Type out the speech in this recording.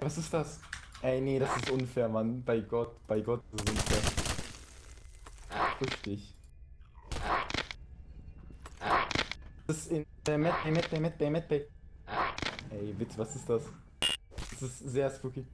Was ist das? Ey, nee, das ist unfair, Mann. Bei Gott, bei Gott, das ist unfair. Richtig. Das ist in der Mad Bay, Mad Bay, Mad Bay, Mad Bay. Ey, Witz, was ist das? Das ist sehr spooky.